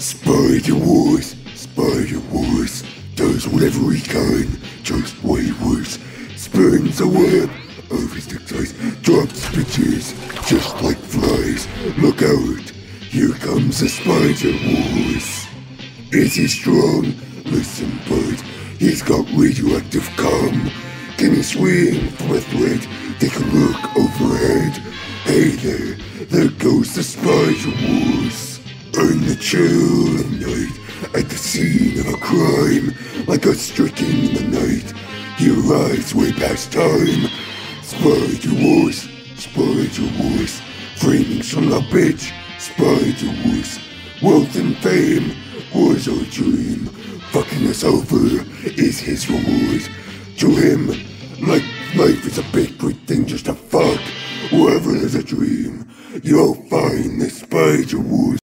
Spider Wuss, Spider Wuss, does whatever he can, just way worse. Spins a web of his size, drops bitches just like flies. Look out, here comes the Spider Wuss. Is he strong? Listen, bud, he's got radioactive cum. Can he swing from a thread? Take a look overhead. Hey there, there goes the Spider Wuss. In the chill of night, at the scene of a crime, like a stricken in the night, he arrives way past time. Spider Wuss, Spider Wuss, framing of a bitch, Spider Wuss. Wealth and fame was our dream. Fucking us over is his reward. To him, like life is a big great thing just to fuck. Wherever there's a dream, you'll find the Spider Wuss.